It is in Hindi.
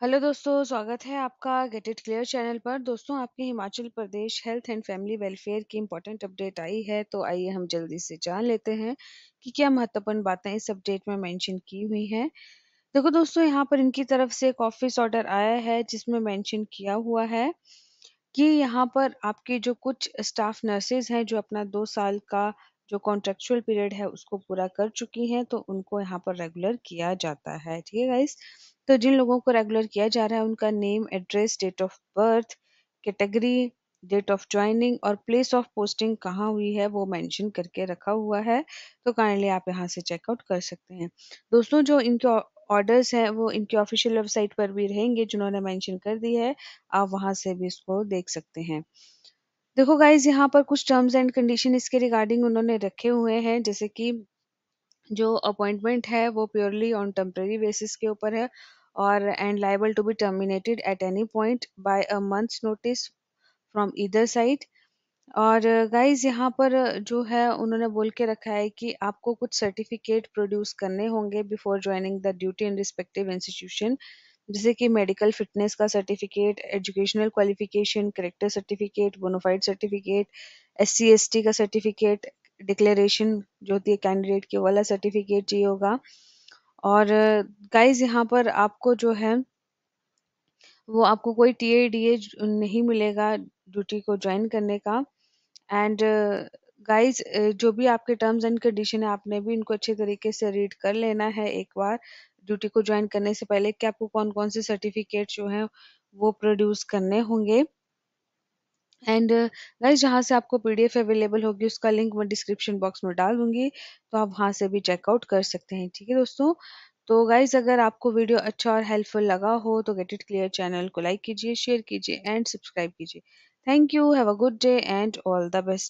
हेलो दोस्तों, स्वागत है आपका गेट इट क्लियर चैनल पर। दोस्तों, आपके Himachal Pradesh health and family welfare की इम्पोर्टेंट अपडेट आई है तो आइए हम जल्दी से जान लेते हैं कि क्या महत्वपूर्ण बातें इस अपडेट में मेंशन की हुई हैं। देखो दोस्तों, यहाँ पर इनकी तरफ़ से एक ऑफ़िस ऑर्डर आया है, जिसमें मेंशन किया हुआ है कि यहाँ पर आपके जो कुछ स्टाफ नर्सेज हैं, जो अपना दो साल का जो कॉन्ट्रेक्चुअल पीरियड है, उसको पूरा कर चुकी हैं तो उनको यहाँ पर रेगुलर किया जाता है। ठीक है गाइस? तो जिन लोगों को रेगुलर किया जा रहा है, उनका name address date of birth category date of joining और प्लेस ऑफ़ पोस्टिंग कहाँ हुई है, वो मेंशन करके रखा हुआ है। तो काइंडली आप यहाँ से चेकआउट कर सकते हैं। दोस्तों, जो इनके ऑर्डर्स हैं, वो इनकी ऑफिशियल वेबसाइट पर भी रहेंगे, जिन्होंने मेंशन कर दी है। आप वहाँ से भी इसको देख सकते हैं। देखो गाइज़ यहाँ पर कुछ टर्म्स एंड कंडीशन इसके रिगार्डिंग उन्होंने रखे हुए हैं, जैसे कि जो अपॉइंटमेंट है वो प्योरली ऑन टेम्प्रेरी बेसिस के ऊपर है और and liable to be terminated at any point by a month's notice from either side और गाइज़ यहाँ पर जो है उन्होंने बोल के रखा है कि आपको कुछ सर्टिफिकेट प्रोड्यूस करने होंगे before joining the duty in respective institution जैसे कि मेडिकल फिटनेस का certificate educational qualification character certificate bonafide certificate S C S T का सर्टिफिकेट डिक्लेरेशन जो होती है कैंडिडेट की वाला सर्टिफिकेट चाहिए होगा। और गाइज़ यहाँ पर आपको जो है, वो आपको कोई टी ए डी ए नहीं मिलेगा ड्यूटी को ज्वाइन करने का। एंड गाइस जो भी आपके टर्म्स एंड कंडीशन है, आपने भी इनको अच्छे तरीके से रीड कर लेना है एक बार ड्यूटी को ज्वाइन करने से पहले कि आपको कौन कौन से सर्टिफिकेट जो हैं, वो प्रोड्यूस करने होंगे। एंड गाइज़ जहाँ से आपको पीडीएफ अवेलेबल होगी, उसका लिंक मैं डिस्क्रिप्शन बॉक्स में डाल दूँगी तो आप वहाँ से भी चेकआउट कर सकते हैं, ठीक है दोस्तों? तो गाइज़ अगर आपको वीडियो अच्छा और हेल्पफुल लगा हो तो गेट इट क्लियर चैनल को लाइक कीजिए शेयर कीजिए एंड सब्सक्राइब कीजिए। Thank you have a good day and all the best